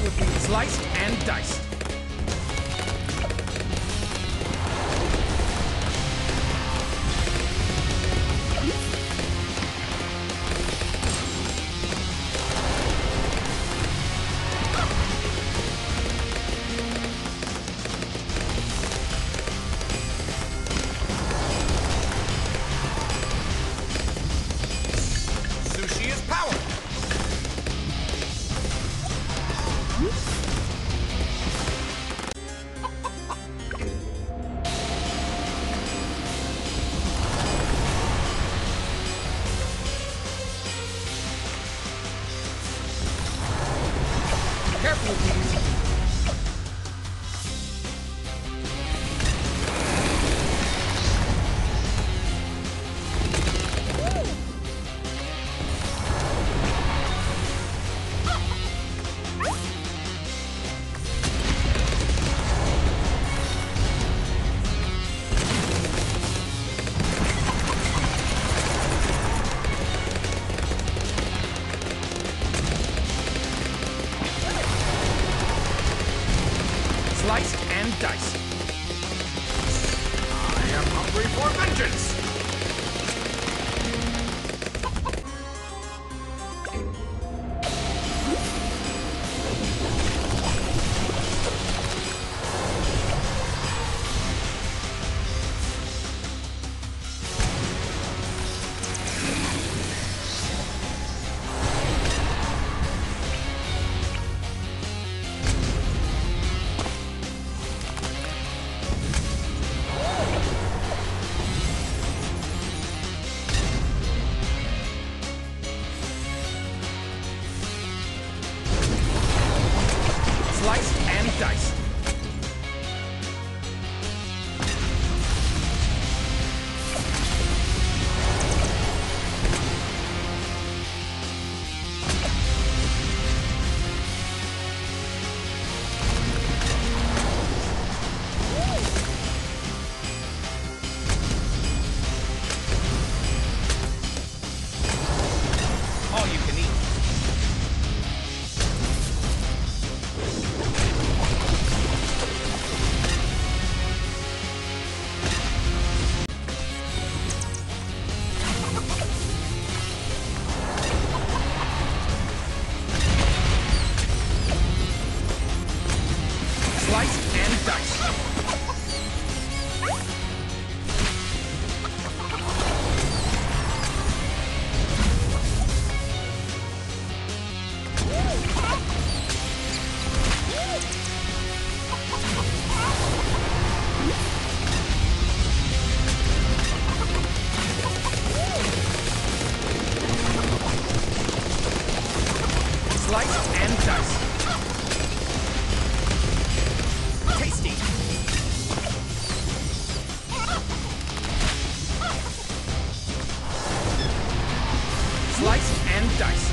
With being sliced and diced. Dice. I am hungry for vengeance. Slice and dice. Tasty. Slice and dice.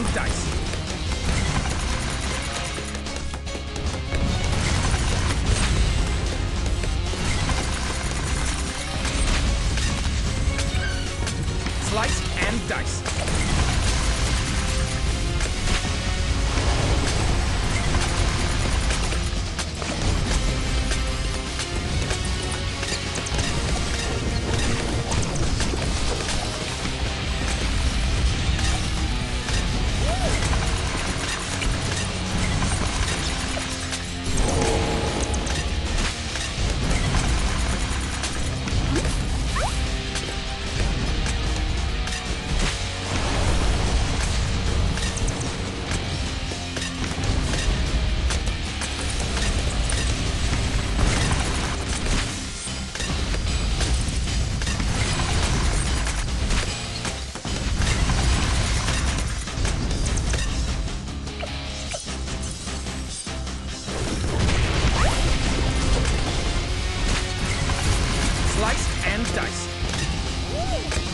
and dice. Slice and dice. dice.